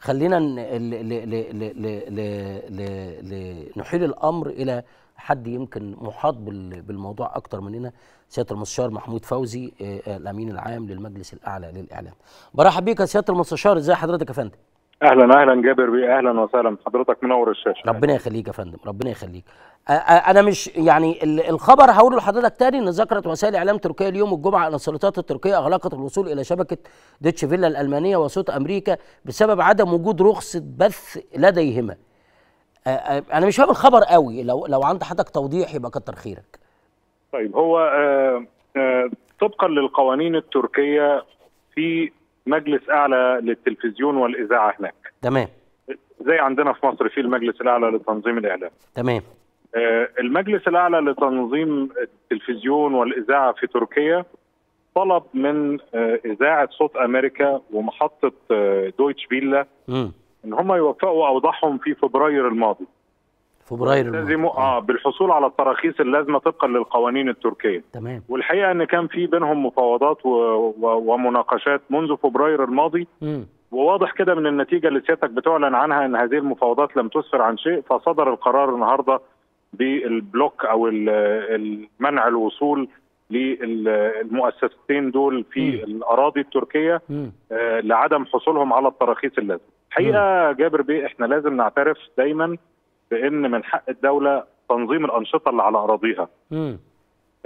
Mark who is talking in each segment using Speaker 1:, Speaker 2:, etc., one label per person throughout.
Speaker 1: خلينا نحيل الأمر إلى حد يمكن محاط بالموضوع أكتر مننا سيادة المستشار محمود فوزي آه، آه، الأمين العام للمجلس الأعلى للإعلام. برحب بيك يا سيادة المستشار ازي حضرتك يا فندم؟
Speaker 2: أهلا أهلا جابر بيه أهلا وسهلا. حضرتك منور الشاشة.
Speaker 1: ربنا يخليك يا فندم ربنا يخليك. أنا مش يعني ال- الخبر هقوله لحضرتك تاني إن ذكرت وسائل إعلام تركية اليوم الجمعة أن السلطات التركية أغلقت الوصول إلى شبكة ديتش فيلا الألمانية وصوت أمريكا بسبب عدم وجود رخصه بث لديهما. أنا مش فاهم الخبر قوي. لو لو عند حضرتك توضيح يبقى كتر خيرك.
Speaker 2: طيب هو آه آه طبقا للقوانين التركية في مجلس أعلى للتلفزيون والإذاعة هناك.
Speaker 1: تمام.
Speaker 2: زي عندنا في مصر في المجلس الأعلى لتنظيم الإعلام.
Speaker 1: تمام.
Speaker 2: آه المجلس الأعلى لتنظيم التلفزيون والإذاعة في تركيا طلب من آه إذاعة صوت أمريكا ومحطة آه دويتشه
Speaker 1: فيله
Speaker 2: إن هم يوفقوا أوضاعهم في فبراير الماضي.
Speaker 1: فبراير الماضي.
Speaker 2: الزموا آه بالحصول على التراخيص اللازمة طبقا للقوانين التركية.
Speaker 1: تمام.
Speaker 2: والحقيقة إن كان في بينهم مفاوضات و... و... ومناقشات منذ فبراير الماضي
Speaker 1: امم
Speaker 2: وواضح كده من النتيجة اللي سيادتك بتعلن عنها إن هذه المفاوضات لم تسفر عن شيء فصدر القرار النهارده بال block أو المنع الوصول للمؤسستين دول في. الأراضي
Speaker 1: التركية
Speaker 2: آه، لعدم حصولهم على التراخيص اللازمه. الحقيقة جابر بيه إحنا لازم نعترف دايما بإن من حق الدولة تنظيم الأنشطة اللي على
Speaker 1: أراضيها.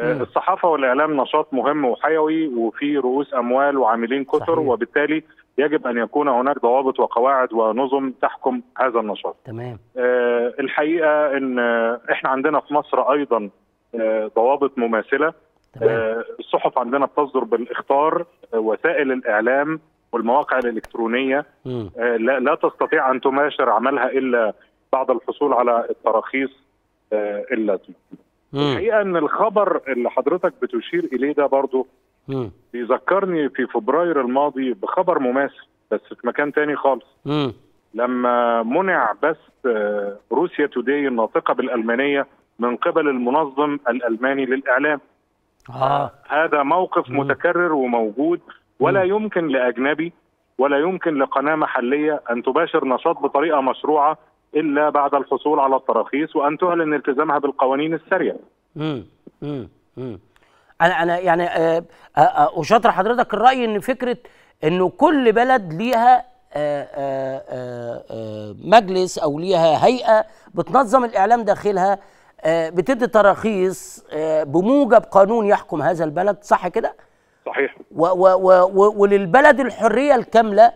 Speaker 2: آه،. الصحافة والإعلام نشاط مهم وحيوي وفي رؤوس أموال وعاملين كثر
Speaker 1: صحيح.
Speaker 2: وبالتالي يجب أن يكون هناك ضوابط وقواعد ونظم تحكم هذا النشاط.
Speaker 1: تمام
Speaker 2: آه، الحقيقة إن آه، إحنا عندنا في مصر أيضا آه، ضوابط مماثلة
Speaker 1: تمام
Speaker 2: آه، الصحف عندنا بتصدر بالإخطار آه، وسائل الإعلام والمواقع
Speaker 1: الإلكترونية
Speaker 2: آه، لا, لا تستطيع أن تماشر عملها إلا بعد الحصول على التراخيص آه، اللازمه. الحقيقة إن الخبر اللي حضرتك بتشير إليه ده برضه بيذكرني في فبراير الماضي بخبر مماثل بس في مكان تاني خالص لما منع بث آه، روسيا توداي الناطقة بالألمانية من قبل المنظم الألماني للإعلام.
Speaker 1: آه
Speaker 2: هذا موقف
Speaker 1: مم.
Speaker 2: متكرر وموجود ولا
Speaker 1: مم.
Speaker 2: يمكن لأجنبي ولا يمكن لقناة محلية أن تباشر نشاط بطريقة مشروعة إلا بعد الحصول على التراخيص وأن تعلن التزامها بالقوانين الساريه.
Speaker 1: امم امم امم أنا أنا يعني آه، آه، آه، اشاطر حضرتك الرأي إن فكرة انه كل بلد ليها مجلس أو ليها هيئة بتنظم الإعلام داخلها بتدي تراخيص بموجب قانون يحكم هذا البلد صح كده؟
Speaker 2: صحيح.
Speaker 1: و و و وللبلد الحرية الكاملة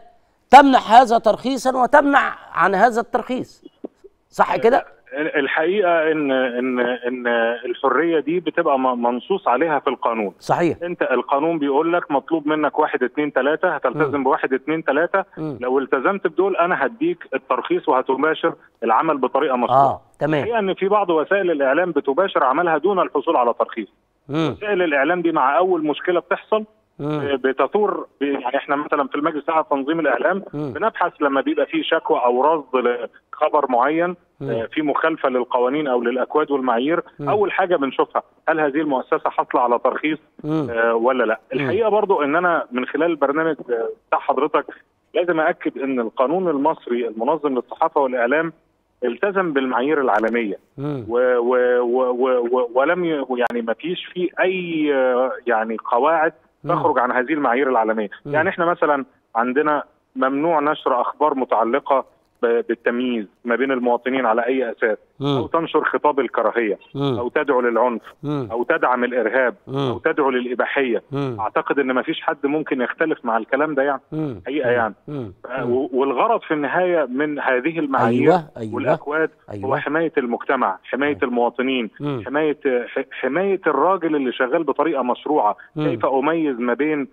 Speaker 1: تمنح هذا ترخيصا وتمنع عن هذا الترخيص صح كده
Speaker 2: الحقيقة ان ان إن الحرية دي بتبقى م- منصوص عليها في القانون.
Speaker 1: صحيح
Speaker 2: أنت القانون بيقول لك مطلوب منك واحد اتنين تلاتة هتلتزم بواحد اتنين تلاتة
Speaker 1: مم.
Speaker 2: لو التزمت بدول أنا هديك الترخيص وهتباشر العمل بطريقة مشروعه.
Speaker 1: آه تمام
Speaker 2: الحقيقة إن في بعض وسائل الإعلام بتباشر عملها دون الحصول على ترخيص. وسائل الإعلام دي مع أول مشكلة بتحصل. بتثور ب- يعني إحنا مثلا في المجلس الأعلى لتنظيم الإعلام
Speaker 1: مم.
Speaker 2: بنبحث لما بيبقى في شكوى أو رصد لخبر معين. آه، في مخالفة للقوانين أو للأكواد والمعايير. أول حاجة بنشوفها هل هذه المؤسسة حاصلة على ترخيص. آه، ولا لا الحقيقة برضو إن أنا من خلال البرنامج آه، بتاع حضرتك لازم اكد إن القانون المصري المنظم للصحافة والإعلام التزم بالمعايير
Speaker 1: العالمية.
Speaker 2: و و و و ولم يعني ما فيش في أي آه، يعني قواعد. تخرج عن هذه المعايير
Speaker 1: العالمية.
Speaker 2: يعني إحنا مثلا عندنا ممنوع نشر أخبار متعلقة بالتمييز ما بين المواطنين على أي أساس أو
Speaker 1: مم.
Speaker 2: تنشر خطاب الكراهية
Speaker 1: مم.
Speaker 2: أو تدعو للعنف
Speaker 1: مم.
Speaker 2: أو تدعم
Speaker 1: الإرهاب.
Speaker 2: أو تدعو
Speaker 1: للإباحية.
Speaker 2: أعتقد إن ما فيش حد ممكن يختلف مع الكلام ده يعني. حقيقه يعني والغرض في النهاية من هذه المعايير
Speaker 1: أيوه أيوه
Speaker 2: والأكواد هو
Speaker 1: أيوه
Speaker 2: حماية المجتمع حماية المواطنين
Speaker 1: مم.
Speaker 2: حمايه حماية الراجل اللي شغال بطريقة
Speaker 1: مشروعة.
Speaker 2: كيف أميز ما بين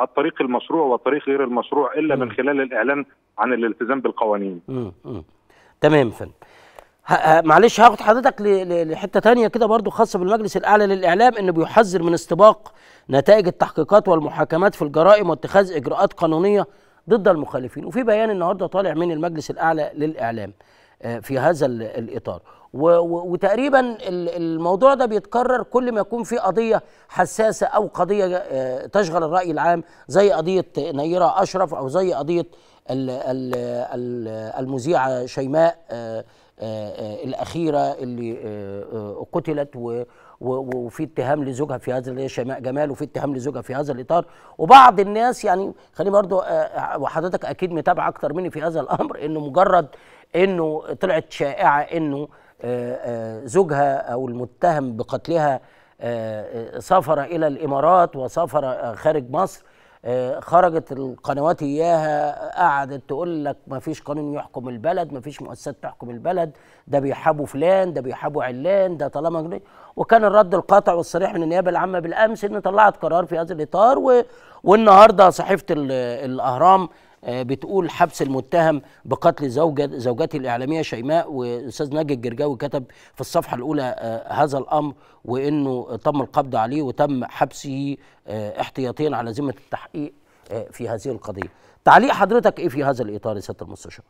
Speaker 2: الطريق المشروع والطريق غير المشروع
Speaker 1: إلا.
Speaker 2: من خلال الإعلان عن الالتزام بالقوانين.
Speaker 1: تمام فندم معلش هاخد حضرتك ل- ل- لحتة تانية كده برضو خاصة بالمجلس الأعلى للإعلام إنه بيحذر من استباق نتائج التحقيقات والمحاكمات في الجرائم واتخاذ إجراءات قانونية ضد المخالفين وفي بيان النهارده طالع من المجلس الأعلى للإعلام آه، في هذا ال- الإطار وتقريبا ال- الموضوع ده بيتكرر كل ما يكون في قضية حساسة أو قضية آه، تشغل الرأي العام زي قضية نيرة أشرف أو زي قضية ال- ال- ال- المذيعة شيماء آه، آه، الأخيرة اللي قتلت وفي اتهام لزوجها في هذا شيماء جمال وفي اتهام لزوجها في هذا الإطار. وبعض الناس يعني خليني برضو وحضرتك أكيد متابع أكتر مني في هذا الأمر إنه مجرد إنه طلعت شائعة إنه زوجها أو المتهم بقتلها آه، آه، سافر إلى الإمارات وسافر آه، خارج مصر آه، خرجت القنوات إياها قعدت تقول لك ما فيش قانون يحكم البلد ما فيش مؤسسات تحكم البلد ده بيحابوا فلان ده بيحابوا علان ده طالما. وكان الرد القاطع والصريح من النيابة العامة بالأمس إن طلعت قرار في هذا الإطار و... والنهاردة صحيفة ال- الأهرام آه، بتقول حبس المتهم بقتل زوجة زوجته الإعلامية شيماء وأستاذ ناجي الجرجاوي كتب في الصفحة الأولى آه، هذا الأمر وإنه تم القبض عليه وتم حبسه آه، احتياطيا على ذمة التحقيق آه، في هذه القضية تعليق حضرتك إيه في هذا الإطار يا سيادة المستشار؟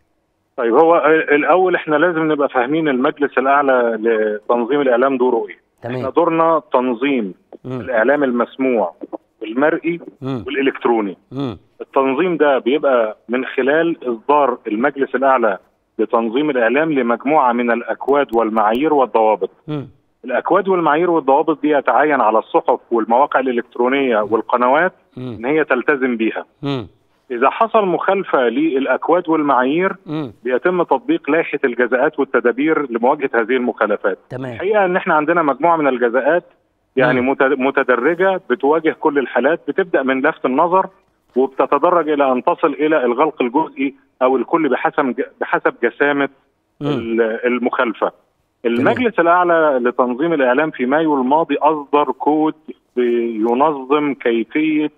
Speaker 2: طيب هو الأول إحنا لازم نبقى فاهمين المجلس الأعلى لتنظيم الإعلام دوره إحنا
Speaker 1: تمام
Speaker 2: دورنا تنظيم
Speaker 1: مم.
Speaker 2: الإعلام المسموع والمرئي
Speaker 1: مم.
Speaker 2: والإلكتروني
Speaker 1: مم.
Speaker 2: التنظيم ده بيبقى من خلال إصدار المجلس الأعلى لتنظيم الإعلام لمجموعة من الأكواد والمعايير والضوابط
Speaker 1: مم.
Speaker 2: الأكواد والمعايير والضوابط دي يتعين على الصحف والمواقع الإلكترونية والقنوات
Speaker 1: مم.
Speaker 2: إن هي تلتزم بيها
Speaker 1: مم.
Speaker 2: إذا حصل مخالفة للأكواد والمعايير. بيتم تطبيق لائحة الجزاءات والتدابير لمواجهة هذه المخالفات
Speaker 1: تمام
Speaker 2: الحقيقة إن إحنا عندنا مجموعة من الجزاءات يعني متدرجة بتواجه كل الحالات بتبدأ من لفت النظر وبتتدرج إلى أن تصل إلى الغلق الجزئي أو الكل بحسب بحسب جسامة المخالفة. المجلس الأعلى لتنظيم الإعلام في مايو الماضي أصدر كود بينظم كيفية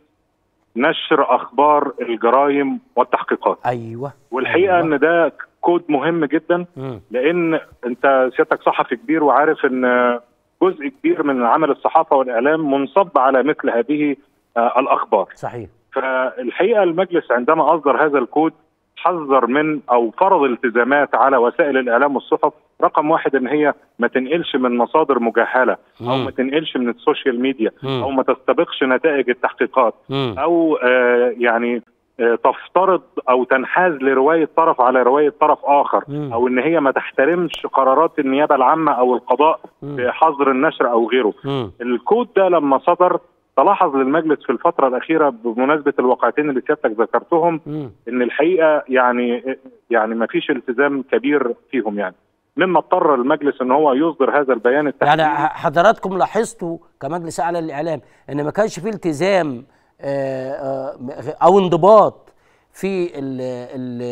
Speaker 2: نشر أخبار الجرائم والتحقيقات
Speaker 1: أيوه
Speaker 2: والحقيقة
Speaker 1: أيوة.
Speaker 2: إن ده كود مهم جدا. لأن أنت سيادتك صحفي كبير وعارف إن جزء كبير من عمل الصحافة والإعلام منصب على مثل هذه آه، الأخبار
Speaker 1: صحيح
Speaker 2: فالحقيقة المجلس عندما أصدر هذا الكود حذر من أو فرض التزامات على وسائل الإعلام والصحف رقم واحد إن هي ما تنقلش من مصادر مجهلة
Speaker 1: أو.
Speaker 2: ما تنقلش من ال social
Speaker 1: media.
Speaker 2: أو ما تستبقش نتائج التحقيقات. أو آه يعني آه تفترض أو تنحاز لرواية طرف على رواية طرف
Speaker 1: آخر.
Speaker 2: أو إن هي ما تحترمش قرارات النيابة العامة أو القضاء. في حظر النشر أو غيره. الكود ده لما صدر تلاحظ للمجلس في الفترة الأخيرة بمناسبة الواقعتين اللي سيادتك ذكرتهم
Speaker 1: مم.
Speaker 2: إن الحقيقة يعني يعني ما فيش التزام كبير فيهم يعني. مما اضطر المجلس إن هو يصدر هذا البيان
Speaker 1: يعني
Speaker 2: التحليلي
Speaker 1: ح- حضراتكم لاحظتوا كمجلس أعلى للإعلام إن ما كانش فيه التزام آه، آه، أو انضباط في ال- ال-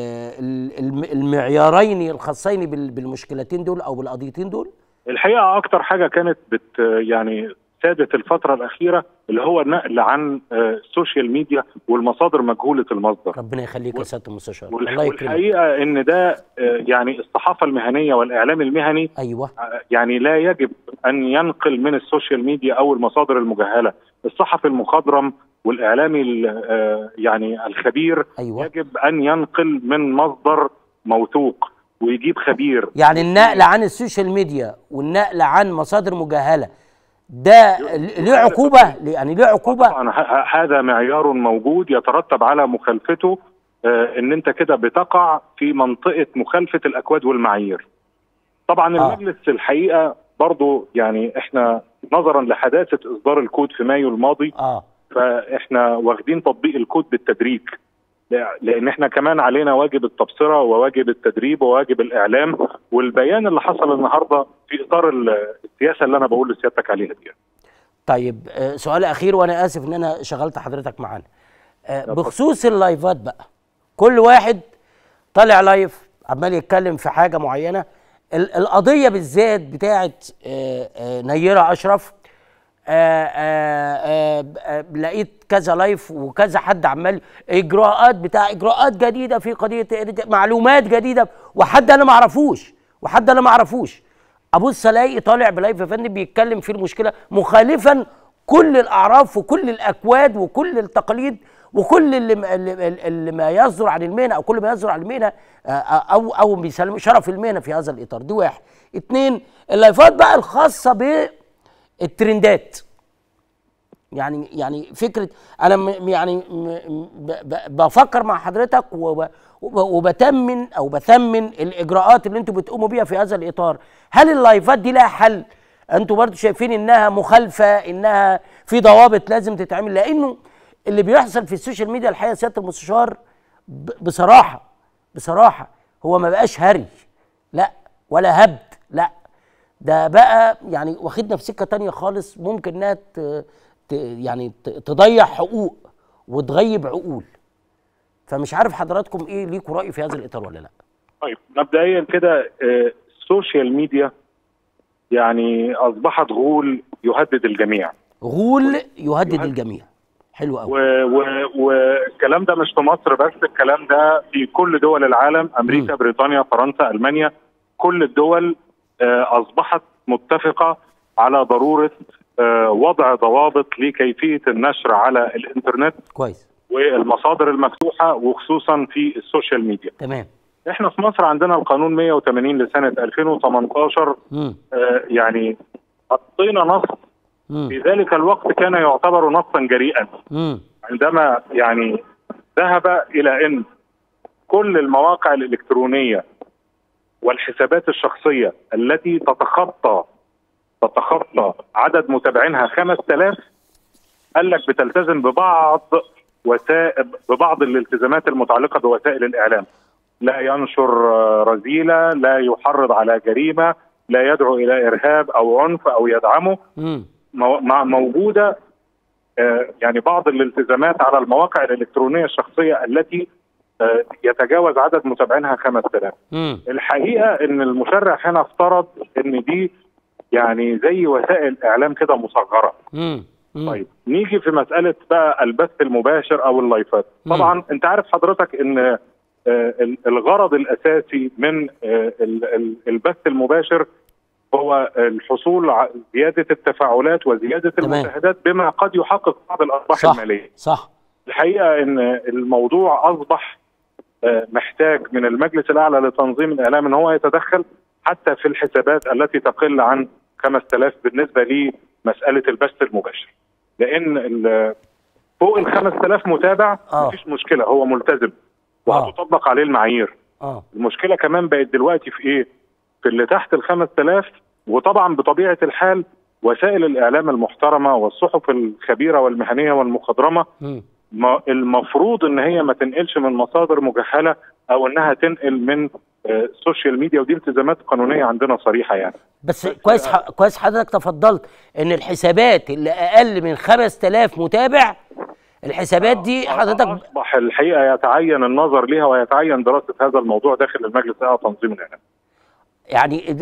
Speaker 1: ال- الم- المعيارين الخاصين بال- بالمشكلتين دول أو بالقضيتين دول؟
Speaker 2: الحقيقة أكتر حاجة كانت بت يعني سادت الفترة الأخيرة اللي هو النقل عن آه، ال social media والمصادر مجهولة المصدر.
Speaker 1: ربنا يخليك يا سيادة المستشار. الله يكرمك.
Speaker 2: والحقيقة إن ده آه، يعني الصحافة المهنية والإعلام المهني
Speaker 1: أيوه.
Speaker 2: يعني لا يجب أن ينقل من ال social media أو المصادر المجهلة. الصحفي المخضرم والاعلامي ال- آه، يعني الخبير
Speaker 1: أيوه.
Speaker 2: يجب أن ينقل من مصدر موثوق ويجيب خبير.
Speaker 1: يعني النقل عن ال social media والنقل عن مصادر مجهلة ده ليه عقوبة؟ يعني ليه عقوبة؟
Speaker 2: طبعا هذا معيار موجود يترتب على مخالفته آه، إن أنت كده بتقع في منطقة مخالفة الأكواد والمعايير. طبعا
Speaker 1: آه.
Speaker 2: المجلس الحقيقة برضو يعني إحنا نظرا لحداثة إصدار الكود في مايو الماضي
Speaker 1: آه.
Speaker 2: فإحنا واخدين تطبيق الكود بالتدريج. لأن إحنا كمان علينا واجب التبصرة وواجب التدريب وواجب الإعلام والبيان اللي حصل النهارده في إطار ال- السياسة اللي أنا بقول لسيادتك عليها دي.
Speaker 1: طيب آه، سؤال أخير وأنا آسف إن أنا شغلت حضرتك معانا آه، بخصوص اللايفات بقى كل واحد طالع live عمال يتكلم في حاجة معينة ال- القضية بالذات بتاعت آه، آه، نيرة أشرف آه، آه، آه، آه، لقيت كذا live وكذا حد عمال إجراءات بتاع إجراءات جديدة في قضية معلومات جديدة وحد أنا ما أعرفوش وحد أنا ما أعرفوش. ابص الاقي طالع ب live فندم بيتكلم في المشكلة مخالفا كل الأعراف وكل الأكواد وكل التقاليد وكل اللي, اللي, ما يصدر عن المهنة أو كل ما يصدر عن المهنة أو أو بيسلم شرف المهنة في هذا الإطار. دي واحد. اتنين اللايفات بقى الخاصة بالترندات يعني يعني فكرة أنا يعني بفكر مع حضرتك وب وبتمن أو بثمن الإجراءات اللي أنتوا بتقوموا بيها في هذا الإطار. هل اللايفات دي لها حل؟ أنتوا برضو شايفين إنها مخالفة إنها في ضوابط لازم تتعمل؟ لأنه اللي بيحصل في ال social media الحقيقة سيادة المستشار بصراحة بصراحة هو ما بقاش هري. لا ولا هبد لا. ده بقى يعني واخدنا في سكة تانية خالص ممكن إنها. يعني. تضيع حقوق وتغيب عقول فمش عارف حضراتكم إيه ليكوا رأي في هذا الإطار ولا لأ
Speaker 2: طيب مبدئيا كده ال social media يعني أصبحت غول يهدد الجميع
Speaker 1: غول يهدد, يهدد. الجميع حلو قوي
Speaker 2: والكلام ده مش في مصر بس الكلام ده في كل دول العالم أمريكا م. بريطانيا فرنسا ألمانيا كل الدول أصبحت متفقة على ضرورة وضع ضوابط لكيفية النشر على الإنترنت
Speaker 1: كويس.
Speaker 2: والمصادر المفتوحة وخصوصا في ال social media.
Speaker 1: تمام.
Speaker 2: إحنا في مصر عندنا القانون 180 لسنة 2018
Speaker 1: م.
Speaker 2: آه يعني حطينا نص. في ذلك الوقت كان يعتبر نصا جريئا.
Speaker 1: م.
Speaker 2: عندما يعني ذهب إلى إن كل المواقع الإلكترونية والحسابات الشخصية التي تتخطى تتخطى عدد متابعينها 5000 قال لك بتلتزم ببعض وسائل ببعض الالتزامات المتعلقة بوسائل الإعلام لا ينشر رذيلة لا يحرض على جريمة لا يدعو إلى إرهاب أو عنف أو يدعمه. موجودة يعني بعض الالتزامات على المواقع الإلكترونية الشخصية التي يتجاوز عدد متابعينها 5000
Speaker 1: م.
Speaker 2: الحقيقة إن المشرع هنا افترض إن دي يعني زي وسائل إعلام كده مصغرة
Speaker 1: م. م.
Speaker 2: طيب نيجي في مسألة بقى البث المباشر أو اللايفات طبعا أنت عارف حضرتك إن الغرض الأساسي من البث البث هو الحصول على زيادة التفاعلات
Speaker 1: وزيادة.
Speaker 2: المشاهدات بما قد يحقق بعض الأرباح
Speaker 1: صح
Speaker 2: المالية
Speaker 1: صح
Speaker 2: الحقيقة إن الموضوع أصبح محتاج من المجلس الأعلى لتنظيم الإعلام إن هو يتدخل حتى في الحسابات التي تقل عن 5000 بالنسبة لمسألة البث المباشر لأن فوق ال 5000 متابع
Speaker 1: آه.
Speaker 2: مفيش مشكلة هو ملتزم وهتطبق عليه المعايير
Speaker 1: آه
Speaker 2: المشكلة كمان بقت دلوقتي في إيه؟ في اللي تحت ال 5000 وطبعا بطبيعة الحال وسائل الإعلام المحترمة والصحف الخبيرة والمهنية والمخضرمة
Speaker 1: م.
Speaker 2: ما المفروض إن هي ما تنقلش من مصادر مجهلة أو إنها تنقل من ال social media ودي التزامات قانونية عندنا صريحة يعني.
Speaker 1: بس كويس ح... كويس حضرتك تفضلت إن الحسابات اللي أقل من 5000 متابع الحسابات دي حضرتك
Speaker 2: أصبح الحقيقة يتعين النظر لها ويتعين دراسة هذا الموضوع داخل المجلس الاعلى تنظيم الاعلام
Speaker 1: يعني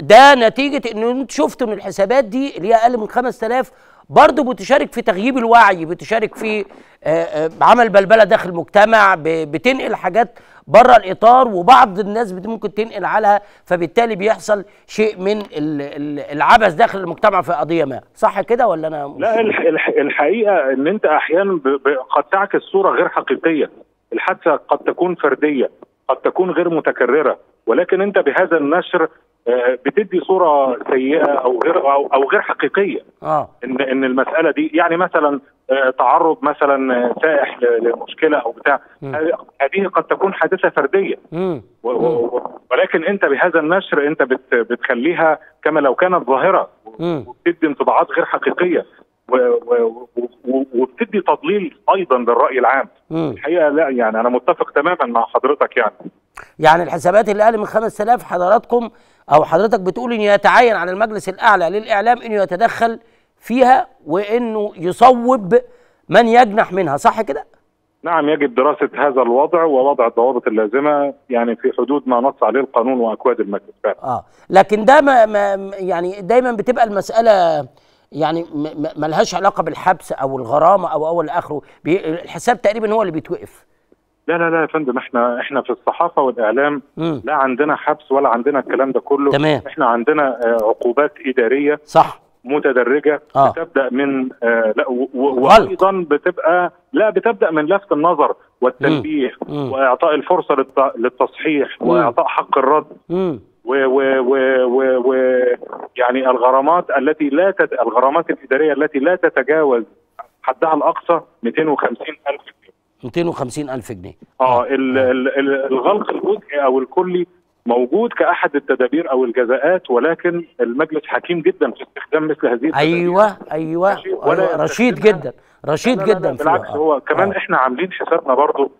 Speaker 1: ده نتيجة إن أنت شفتوا إن الحسابات دي اللي هي أقل من 5000 برضه بتشارك في تغييب الوعي بتشارك في آه، آه، عمل بلبلة داخل المجتمع بتنقل حاجات بره الإطار وبعض الناس ممكن تنقل عليها فبالتالي بيحصل شيء من ال- ال- العبث داخل المجتمع في قضية ما. صح كده ولا أنا
Speaker 2: لا الح- الح- الحقيقة إن أنت أحيانا قد تعكس صوره غير حقيقية الحادثة قد تكون فردية قد تكون غير متكررة ولكن أنت بهذا النشر بتدي صورة سيئة أو غير أو, غير حقيقية.
Speaker 1: آه.
Speaker 2: ان إن المسألة دي يعني مثلا آه، تعرض مثلا آه، سائح لمشكلة أو بتاع. هذه قد تكون حادثة فردية. ولكن أنت بهذا النشر أنت بت بتخليها كما لو كانت
Speaker 1: ظاهرة.
Speaker 2: وبتدي انطباعات غير حقيقية. وبتدي تضليل أيضا للرأي العام. الحقيقة لا يعني أنا متفق تماما مع حضرتك يعني.
Speaker 1: يعني الحسابات اللي أقل من 5000 حضراتكم أو حضرتك بتقول إن يتعين على المجلس الأعلى للإعلام إنه يتدخل فيها وإنه يصوب من يجنح منها صح كده؟
Speaker 2: نعم يجب دراسة هذا الوضع ووضع الضوابط اللازمة يعني في حدود ما نص عليه القانون وأكواد المجلس فعلا.
Speaker 1: آه لكن ده ما ما يعني دايما بتبقى المسألة يعني ملهاش علاقة بالحبس أو الغرامة أو أول اخره بي- الحساب تقريبا هو اللي بيتوقف
Speaker 2: لا لا لا يا فندم إحنا إحنا في الصحافة والإعلام
Speaker 1: امم
Speaker 2: لا عندنا حبس ولا عندنا الكلام ده كله
Speaker 1: تمام.
Speaker 2: إحنا عندنا آه، عقوبات إدارية
Speaker 1: صح
Speaker 2: متدرجة
Speaker 1: آه.
Speaker 2: بتبدأ من آه لا. وأيضا بتبقى لا بتبدأ من لفت النظر والتنبيه
Speaker 1: مم.
Speaker 2: وإعطاء الفرصة للت- للتصحيح
Speaker 1: مم.
Speaker 2: وإعطاء حق الرد و و و و و يعني الغرامات التي لا تت... الغرامات الإدارية التي لا تتجاوز حدها الأقصى 250 ألف
Speaker 1: 250 ألف جنيه
Speaker 2: آه ال- الغلق الجزئي أو الكلي موجود كأحد التدابير أو الجزاءات ولكن المجلس حكيم جدا في استخدام مثل هذه التدابير.
Speaker 1: أيوه
Speaker 2: أيوه, ولا
Speaker 1: رشيد. جدا رشيد
Speaker 2: لا لا لا
Speaker 1: جدا.
Speaker 2: بالعكس هو كمان
Speaker 1: آه.
Speaker 2: إحنا عاملين حسابنا برضو آه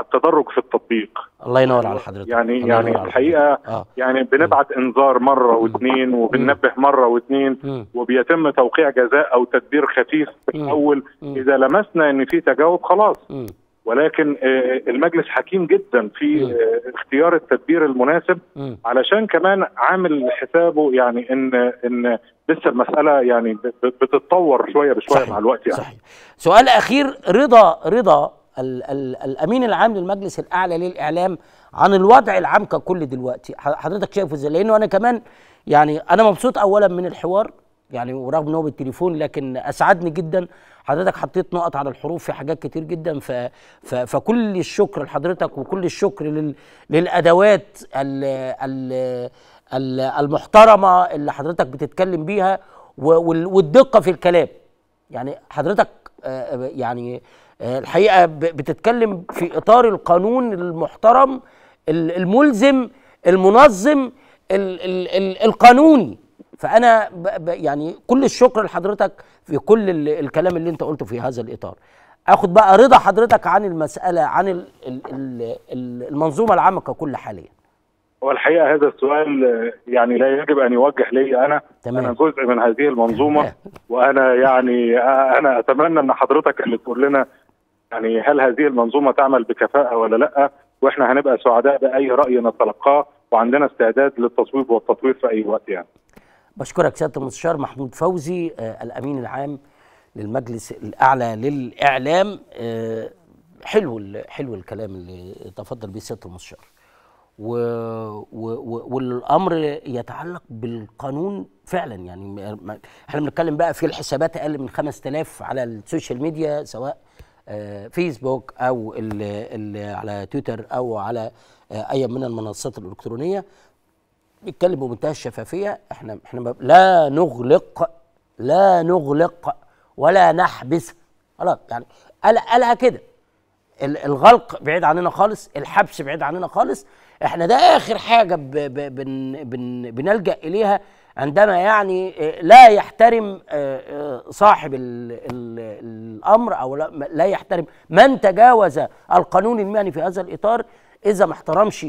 Speaker 2: التدرج في التطبيق
Speaker 1: الله ينور على حضرتك
Speaker 2: يعني يعني
Speaker 1: الحقيقة. آه
Speaker 2: يعني بنبعت إنذار مرة واثنين وبننبه مرة واثنين. وبيتم توقيع جزاء أو تدبير خفيف في.
Speaker 1: الأول.
Speaker 2: إذا لمسنا إن في تجاوب خلاص
Speaker 1: مم.
Speaker 2: ولكن آه، المجلس حكيم جدا في. آه، اختيار التدبير المناسب. علشان كمان عامل حسابه يعني إن إن لسه المسألة يعني بتتطور شوية بشوية
Speaker 1: صحيح.
Speaker 2: مع الوقت يعني
Speaker 1: صحيح سؤال أخير رضا رضا ال ال الأمين العام للمجلس الأعلى للإعلام عن الوضع العام ككل دلوقتي. حضرتك شايفه إزاي؟ لأنه أنا كمان يعني أنا مبسوط اولا من الحوار يعني ورغم إن هو بالتليفون لكن أسعدني جدا. حضرتك حطيت نقط على الحروف في حاجات كتير جدا. ف ف فكل الشكر لحضرتك وكل الشكر لل للأدوات ال ال ال المحترمة اللي حضرتك بتتكلم بيها والدقة في الكلام. يعني حضرتك آه، يعني آه، الحقيقة ب- بتتكلم في إطار القانون المحترم ال- الملزم المنظم ال ال ال القانوني فأنا يعني كل الشكر لحضرتك في كل ال الكلام اللي أنت قلته في هذا الإطار آخد بقى رضا حضرتك عن المسألة عن ال ال ال ال المنظومة العامة ككل حاليا
Speaker 2: والحقيقة هذا السؤال آه، يعني لا يجب أن يوجه لي أنا
Speaker 1: تمام.
Speaker 2: أنا جزء من هذه
Speaker 1: المنظومة.
Speaker 2: وأنا يعني آه، أنا أتمنى أن حضرتك اللي تقول لنا يعني هل هذه المنظومة تعمل بكفاءة ولا لأ؟ وإحنا هنبقى سعداء بأي رأي نتلقاه وعندنا استعداد للتصويب والتطوير في أي وقت يعني.
Speaker 1: بشكرك سيادة المستشار محمود فوزي آه الأمين العام للمجلس الأعلى للإعلام. آه حلو حلو الكلام اللي تفضل بيه سيادة المستشار. و و والأمر يتعلق بالقانون فعلا يعني إحنا بنتكلم بقى في الحسابات أقل من 5000 على ال social media سواء فيسبوك أو ال ال على تويتر أو على آه، أي من المنصات الإلكترونية. بيتكلم بمنتهى الشفافية. إحنا إحنا لا نغلق لا نغلق ولا نحبس. خلاص يعني قال قالها كده. ال- الغلق بعيد عننا خالص الحبس بعيد عننا خالص. إحنا ده آخر حاجة بن بن بنلجأ إليها عندما يعني آه، لا يحترم آه، آه، صاحب ال ال الأمر أو لا, يحترم من تجاوز القانون المهني في هذا الإطار إذا ما احترمش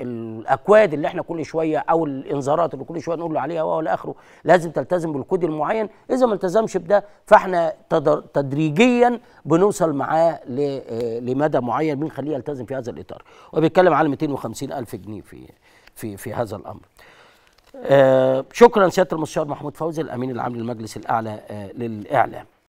Speaker 1: الأكواد اللي إحنا كل شوية أو الإنذارات اللي كل شوية نقول له عليها وهو اخره لازم تلتزم بالكود المعين إذا ما التزمش بده فإحنا تدر- تدريجيا بنوصل معاه آه، لمدى معين بنخليه يلتزم في هذا الإطار. وبيتكلم على 250 ألف جنيه في في في هذا الأمر. آه شكرا سيادة المستشار محمود فوزي الأمين العام للمجلس الأعلى آه للإعلام.